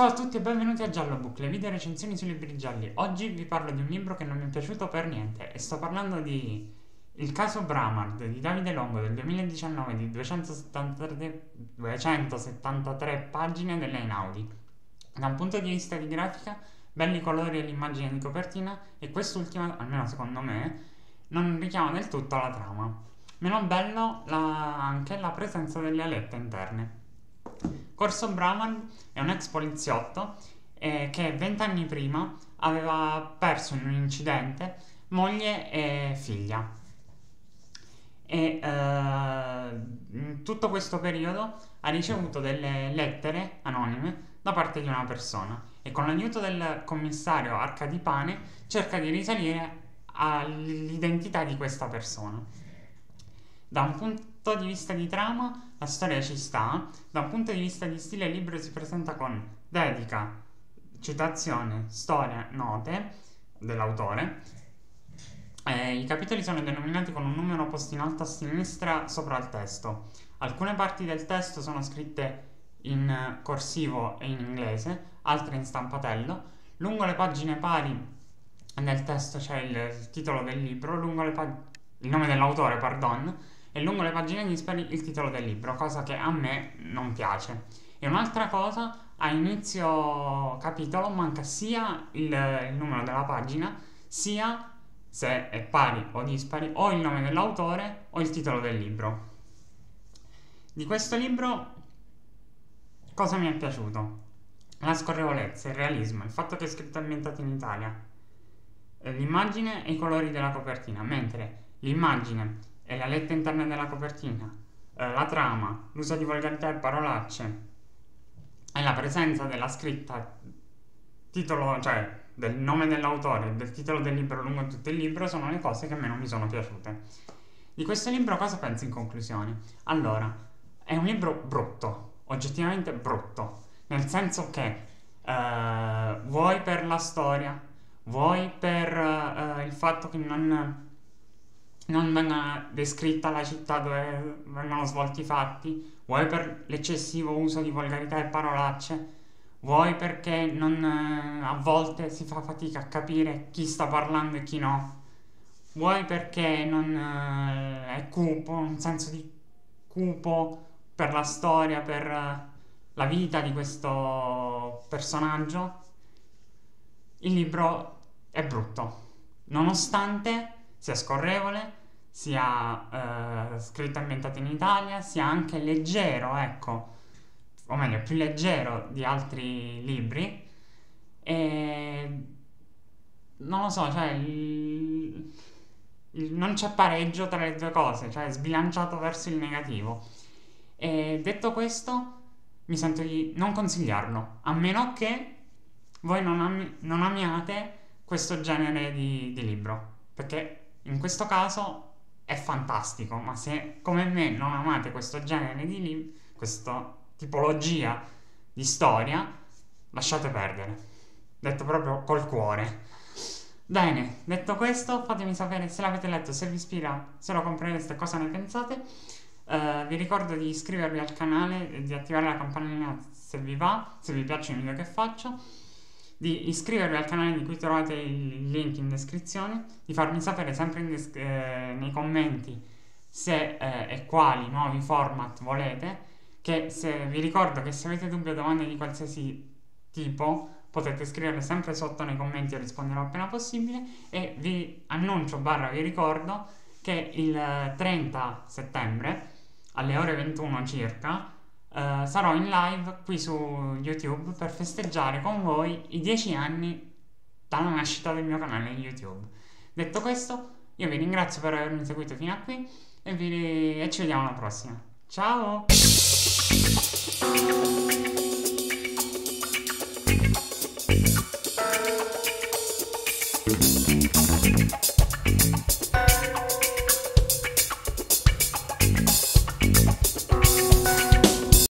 Ciao a tutti e benvenuti a Giallo Book, le video recensioni sui libri gialli. Oggi vi parlo di un libro che non mi è piaciuto per niente e sto parlando di Il caso Bramard di Davide Longo del 2019 di 273, 273 pagine delle Einaudi. Da un punto di vista di grafica, belli colori e l'immagine di copertina e quest'ultima, almeno secondo me, non richiama del tutto la trama. Meno bello la, anche la presenza delle alette interne. Corso Brahman è un ex poliziotto eh, che vent'anni prima aveva perso in un incidente moglie e figlia. E eh, in tutto questo periodo ha ricevuto delle lettere anonime da parte di una persona e con l'aiuto del commissario Arcadipane cerca di risalire all'identità di questa persona. Da un punto di vista di trama, la storia ci sta, da un punto di vista di stile il libro si presenta con dedica, citazione, storia, note dell'autore. Eh, I capitoli sono denominati con un numero posto in alto a sinistra sopra il testo. Alcune parti del testo sono scritte in corsivo e in inglese, altre in stampatello. Lungo le pagine pari nel testo c'è il, titolo del libro, lungo le pagine il nome dell'autore, pardon, e lungo le pagine dispari il titolo del libro, cosa che a me non piace. E un'altra cosa, a inizio capitolo manca sia il, il numero della pagina, sia se è pari o dispari, o il nome dell'autore o il titolo del libro. Di questo libro cosa mi è piaciuto? La scorrevolezza, il realismo, il fatto che è scritto ambientato in Italia, l'immagine e i colori della copertina, mentre l'immagine e la letta interna della copertina, eh, la trama, l'uso di volgarità e parolacce e la presenza della scritta titolo, cioè del nome dell'autore e del titolo del libro lungo tutto il libro sono le cose che a me non mi sono piaciute. Di questo libro cosa penso in conclusione? Allora, è un libro brutto, oggettivamente brutto, nel senso che eh, vuoi per la storia, vuoi per eh, il fatto che non non venga descritta la città dove vengono svolti i fatti, vuoi per l'eccessivo uso di volgarità e parolacce, vuoi perché non, eh, a volte si fa fatica a capire chi sta parlando e chi no, vuoi perché non eh, è cupo, un senso di cupo per la storia, per eh, la vita di questo personaggio, il libro è brutto, nonostante sia scorrevole, sia eh, scritto e ambientato in Italia, sia anche leggero, ecco, o meglio, più leggero di altri libri. E non lo so, cioè il, il, non c'è pareggio tra le due cose, cioè è sbilanciato verso il negativo. E detto questo, mi sento di non consigliarlo, a meno che voi non, ami, non amiate questo genere di, di libro, perché in questo caso è fantastico, ma se come me non amate questo genere di libri, questa tipologia di storia, lasciate perdere. Detto proprio col cuore. Bene, detto questo, fatemi sapere se l'avete letto, se vi ispira, se lo comprereste, cosa ne pensate. Uh, vi ricordo di iscrivervi al canale e di attivare la campanellina se vi va, se vi piacciono i video che faccio di iscrivervi al canale di cui trovate il link in descrizione, di farmi sapere sempre des- eh, nei commenti se eh, e quali nuovi format volete, che se vi ricordo che se avete dubbi o domande di qualsiasi tipo potete scriverle sempre sotto nei commenti, io risponderò appena possibile e vi annuncio barra vi ricordo che il 30 settembre alle ore 21 circa eh, sarò in live qui su YouTube per festeggiare con voi i 10 anni dalla nascita del mio canale YouTube. Detto questo, io vi ringrazio per avermi seguito fino a qui e, vi... e ci vediamo alla prossima. Ciao! Thank you.